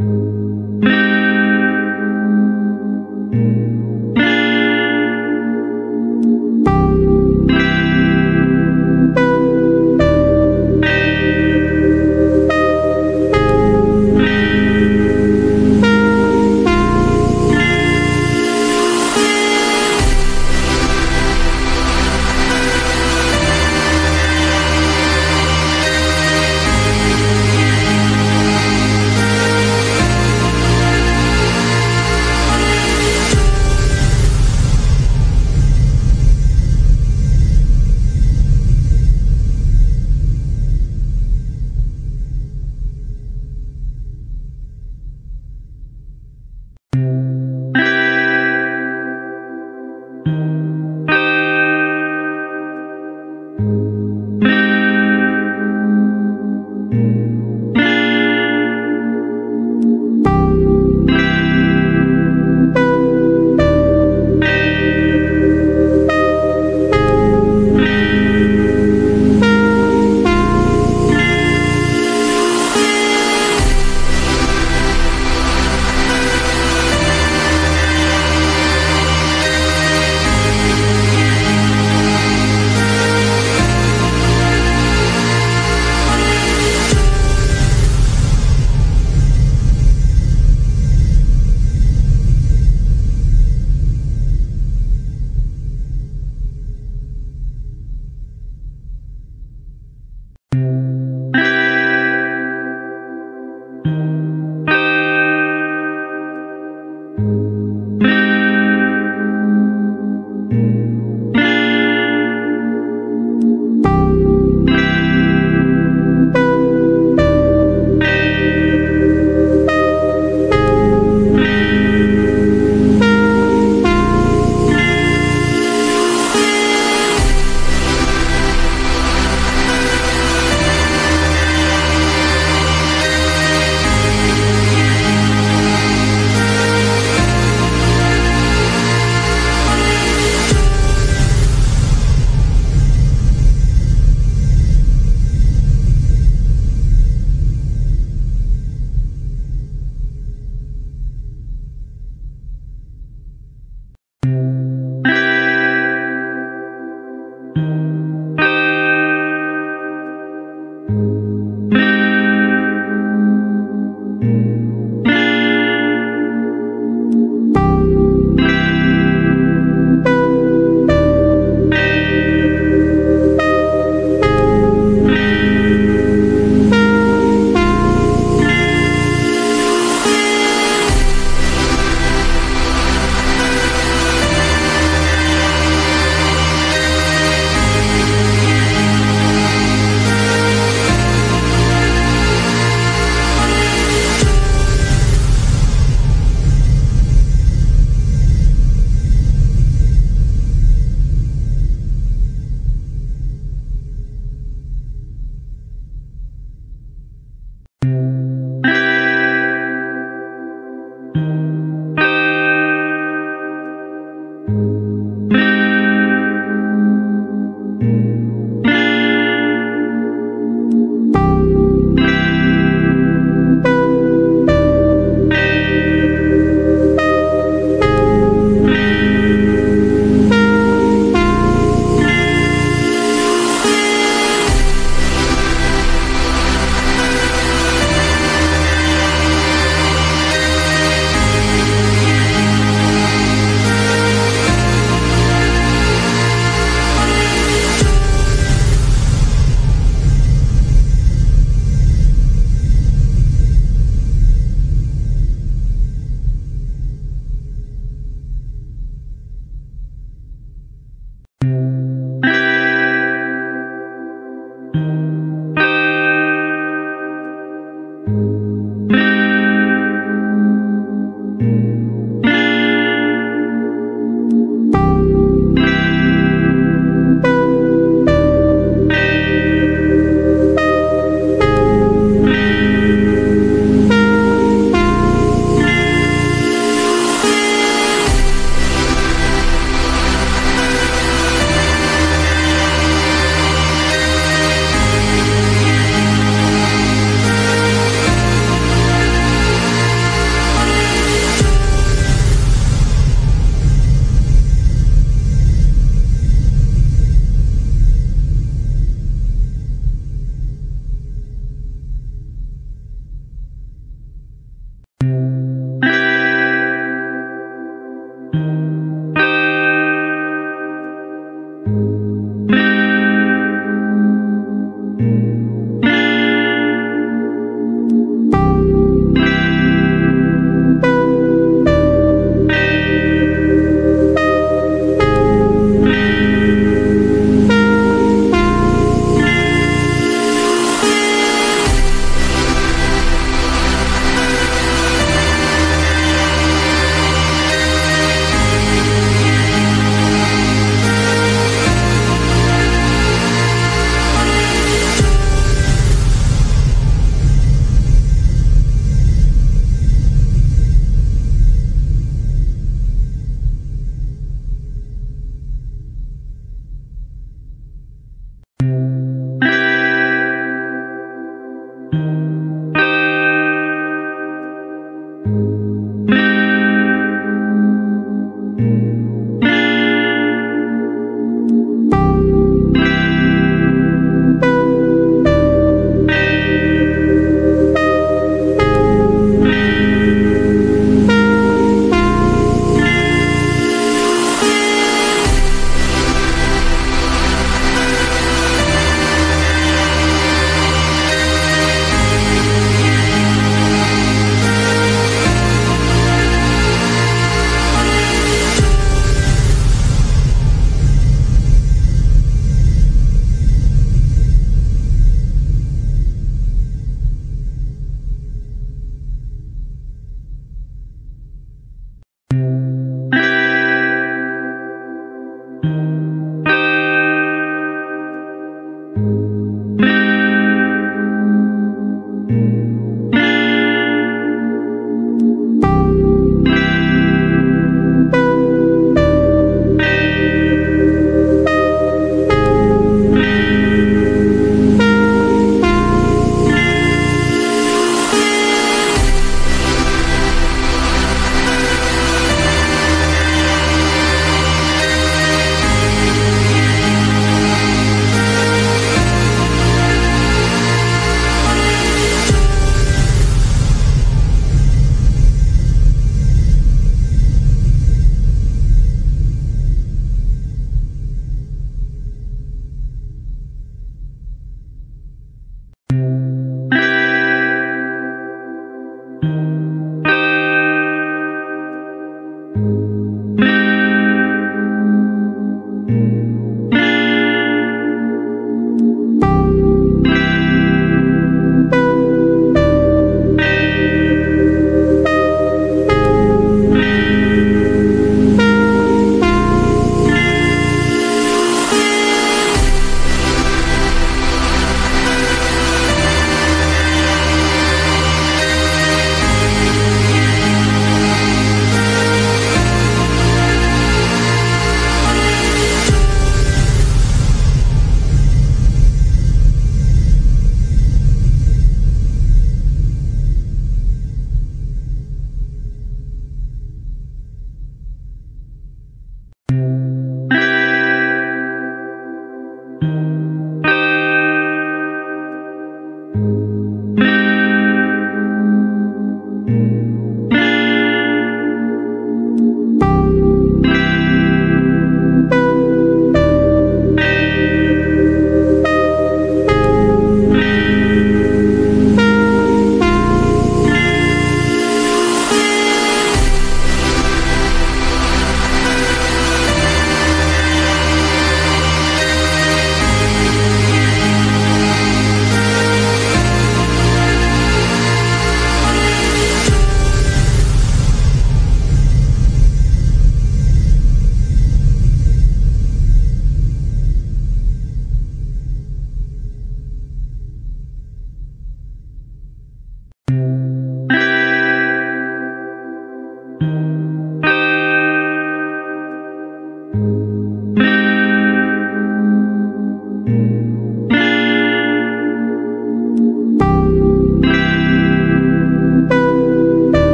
嗯。